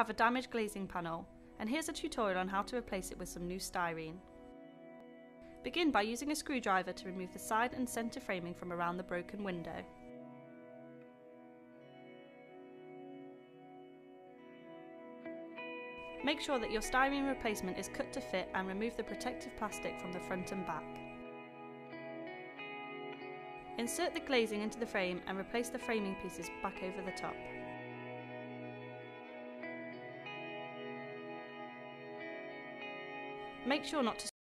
have a damaged glazing panel, and here's a tutorial on how to replace it with some new styrene. Begin by using a screwdriver to remove the side and centre framing from around the broken window. Make sure that your styrene replacement is cut to fit and remove the protective plastic from the front and back. Insert the glazing into the frame and replace the framing pieces back over the top. Make sure not to